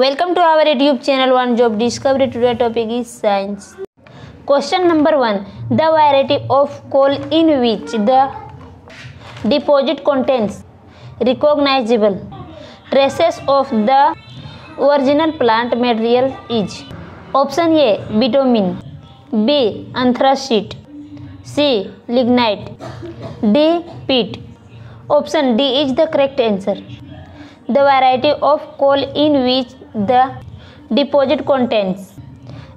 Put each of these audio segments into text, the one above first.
Welcome to our YouTube channel One Job Discovery. Today topic is science. Question number 1. The variety of coal in which the deposit contains recognizable traces of the original plant material is option A bitumen B anthracite C lignite D peat option D is the correct answer the variety of coal in which the deposit contains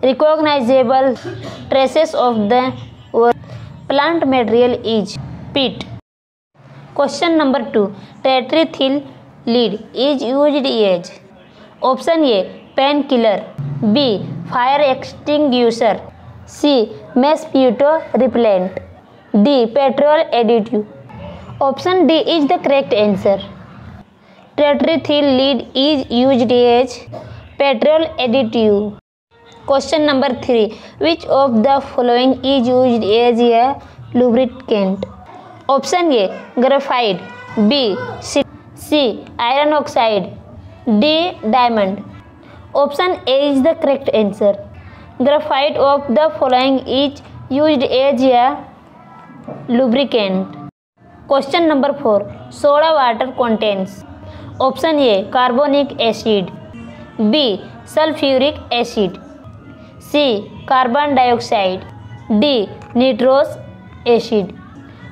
recognizable traces of the plant material is peat. Question number 2 Tetraethyl lead is used as Option A painkiller B fire extinguisher C mosquito repellent D petrol additive Option D is the correct answer the lead is use as petrol additive question number three which of the following is use as a lubricant option A graphite B C iron oxide D diamond option A is the correct answer graphite of the following is use as a lubricant question number four soda water contents Option A carbonic acid, B sulphuric acid, C carbon dioxide, D nitrous acid.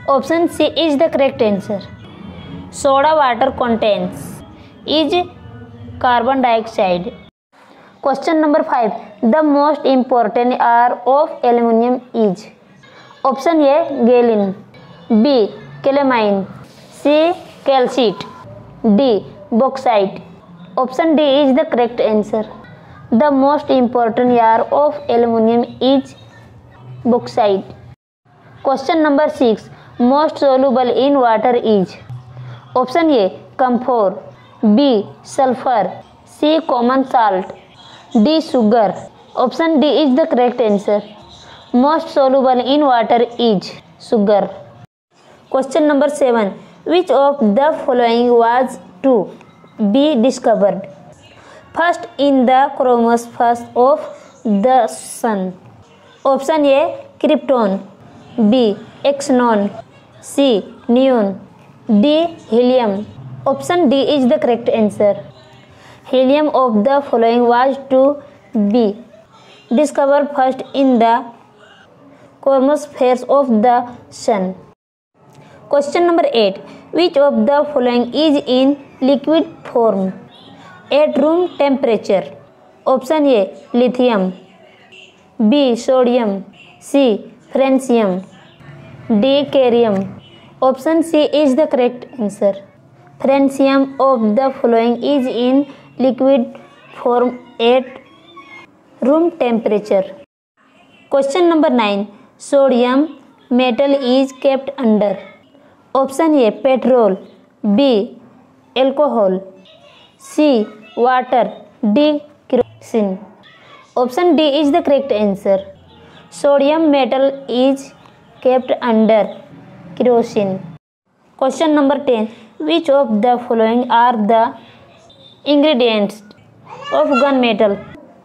Option C is the correct answer. Soda water contains is carbon dioxide. Question number 5. The most important ore of aluminium is option A gallium, B calamine, C calcite, D bauxite. Option D is the correct answer. The most important ore of aluminium is bauxite. Question number 6. Most soluble in water is Option A camphor B sulfur C common salt D sugar Option D is the correct answer. Most soluble in water is sugar. Question number 7. Which of the following was to be discovered. First in the chromosphere of the Sun. Option A, krypton. B, xenon. C, neon. D, helium. Option D is the correct answer. Helium of the following was to be discovered first in the chromosphere of the Sun. Question number 8. Which of the following is in liquid form at room temperature. Option A lithium, B sodium, C francium, D cerium. Option C is the correct answer. Francium of the following is in liquid form at room temperature. Question number 9. Sodium metal is kept under. Option A petrol, B alcohol. C. Water. D. Kerosene. Option D is the correct answer. Sodium metal is kept under kerosene. Question number 10. Which of the following are the ingredients of gunmetal?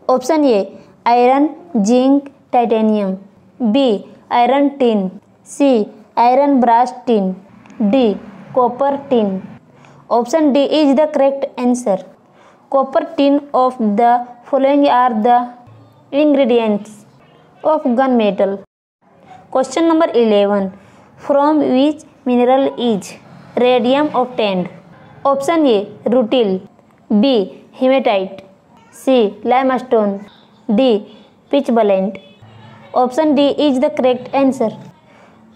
Option A. Iron, zinc, titanium. B. Iron tin. C. Iron brass tin. D. Copper tin. Option D is the correct answer. Copper tin of the following are the ingredients of gunmetal. Question number 11. From which mineral is radium obtained? Option A rutile, B hematite, C limestone, D pitchblende. Option D is the correct answer.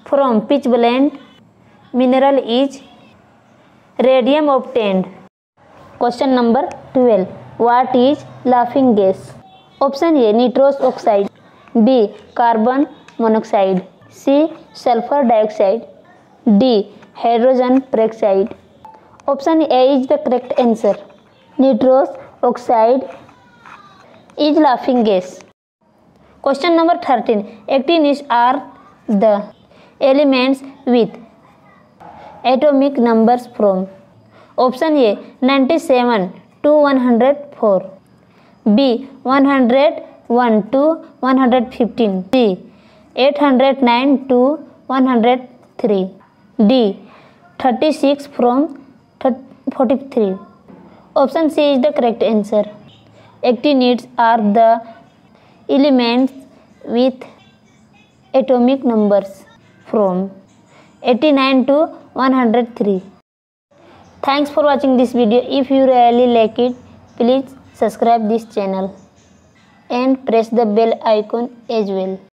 From pitchblende mineral is radium obtained question number 12 what is laughing gas option a nitrous oxide b carbon monoxide c sulfur dioxide d hydrogen peroxide option a is the correct answer nitrous oxide is laughing gas question number 13 actinides are the elements with atomic numbers from option A seven to one hundred four B one hundred one to one hundred fifteen C eight hundred nine to one hundred three D thirty six from three option C is the correct answer needs are the elements with atomic numbers from eighty nine to 103 thanks for watching this video if you really like it please subscribe this channel and press the bell icon as well